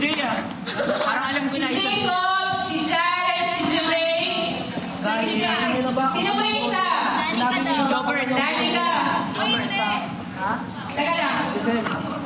Puro ah. Parang alam ko Si na isa. Jacob, oh. si Jared, si Jermaine. Danica. Sino ba yung isa? Jobber. Danica. Ay, hindi. Teka lang. Wala daw ano. Yun, yung tatlo lang.